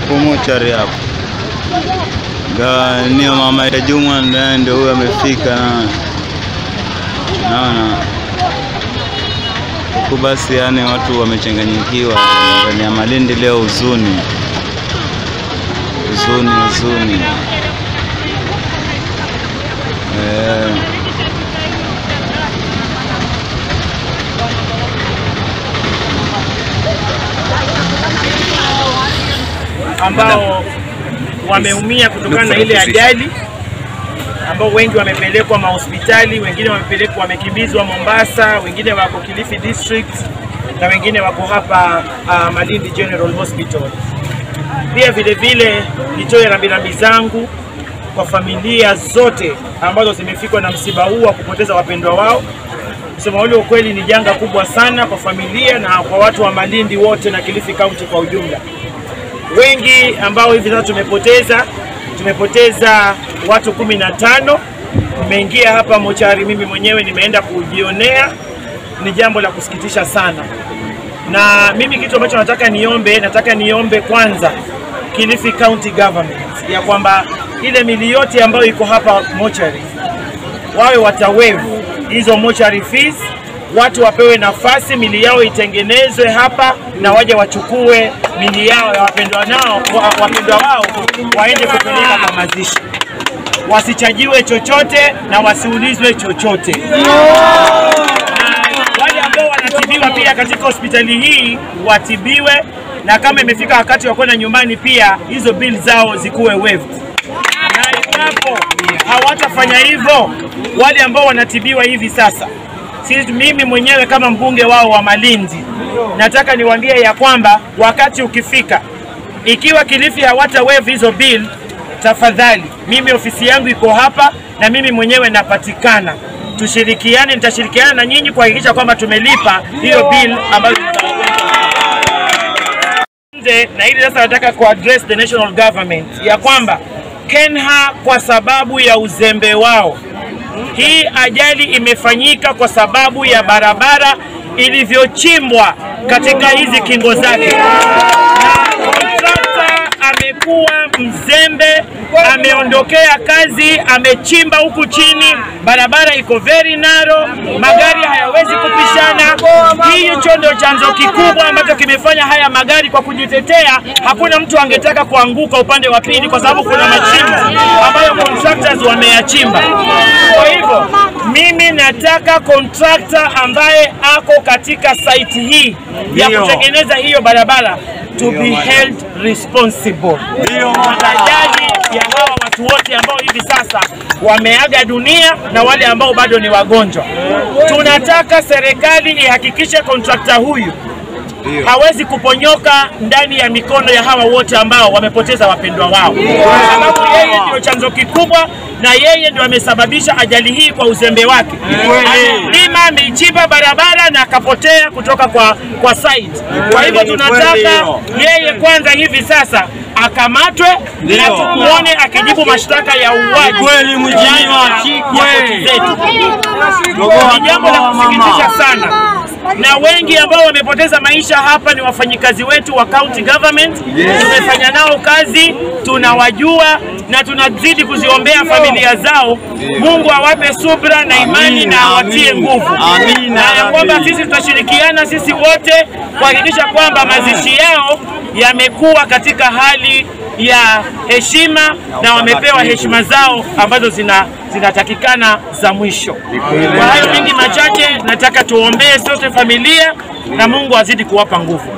hapo mochari hapo. Gawanio mama ya Juma ndiye ndio huyo amefika, na naona. Huku basi, yani watu wamechanganyikiwa. Ndani ya Malindi leo, huzuni. Huzuni huzuni ambao wameumia kutokana na ile ajali, ambao wengi wamepelekwa mahospitali, wengine wamepelekwa, wamekimbizwa Mombasa, wengine wako Kilifi district na wengine wako hapa uh, Malindi General Hospital. Pia vile vile nitoe rambirambi zangu kwa familia zote ambazo zimefikwa na msiba huu wa kupoteza wapendwa wao. Kusema ule ukweli, ni janga kubwa sana kwa familia na kwa watu wa Malindi wote na Kilifi County kwa ujumla wengi ambao hivi sasa tumepoteza tumepoteza watu kumi na tano. Nimeingia hapa mochari, mimi mwenyewe nimeenda kujionea, ni jambo la kusikitisha sana. Na mimi kitu ambacho nataka niombe, nataka niombe kwanza Kilifi County Government ya kwamba ile mili yote ambayo iko hapa mochari wawe watawevu hizo mochari fees, watu wapewe nafasi, mili yao itengenezwe hapa na waje wachukue mili yao ya wapendwa nao wapendwa wao waende kupeleka kwa mazishi, wasichajiwe chochote na wasiulizwe chochote. Wale ambao wanatibiwa pia katika hospitali hii watibiwe, na kama imefika wakati wa kwenda nyumbani, pia hizo bill zao zikuwe waived na iwapo hawatafanya hivyo, wale ambao wanatibiwa hivi sasa, sisi, mimi mwenyewe kama mbunge wao wa Malindi, nataka niwaambie ya kwamba wakati ukifika, ikiwa Kilifi hawata waive hizo bill, tafadhali, mimi ofisi yangu iko hapa na mimi mwenyewe napatikana, tushirikiane, nitashirikiana na nyinyi kuhakikisha kwamba tumelipa hiyo bill ambayo na hili sasa nataka ku address the national government ya kwamba Kenha kwa sababu ya uzembe wao, hii ajali imefanyika kwa sababu ya barabara ilivyochimbwa katika hizi kingo zake, na kontrakta amekuwa mzembe, ameondokea kazi, amechimba huku chini, barabara iko very naro magari hayawezi kupishana. Hicho ndio chanzo kikubwa ambacho kimefanya haya magari kwa kujitetea. Hakuna mtu angetaka kuanguka upande wa pili, kwa sababu kuna machimbo ambayo contractors wameyachimba. Kwa hivyo mimi nataka contractor ambaye ako katika site hii ya kutengeneza hiyo barabara to be held responsible Ndio ya hawa watu wote ambao hivi sasa wameaga dunia na wale ambao bado ni wagonjwa. Tunataka serikali ihakikishe kontrakta huyu hawezi kuponyoka ndani ya mikono ya hawa wote ambao wamepoteza wapendwa wao, kwa sababu yeye ndio chanzo kikubwa na yeye ndio amesababisha ajali hii kwa uzembe wake. Alilima, ameichimba barabara na akapotea kutoka kwa, kwa site. Kwa hivyo tunataka yeye kwanza hivi sasa akamatwe na tumuone akijibu mashtaka ya uuaji Kweli mheshimiwa. Ni jambo la kusikitisha sana. Na wengi ambao wamepoteza maisha hapa ni wafanyikazi wetu wa county government. Tumefanya nao kazi, tunawajua na tunazidi kuziombea familia zao. Mungu awape subra na imani na awatie nguvu, na ya kwamba sisi tutashirikiana sisi wote kuhakikisha kwamba mazishi yao yamekuwa katika hali ya heshima na wamepewa heshima zao ambazo zina zinatakikana za mwisho. Kwa hayo mengi machache, nataka tuombee sote familia na Mungu azidi kuwapa nguvu.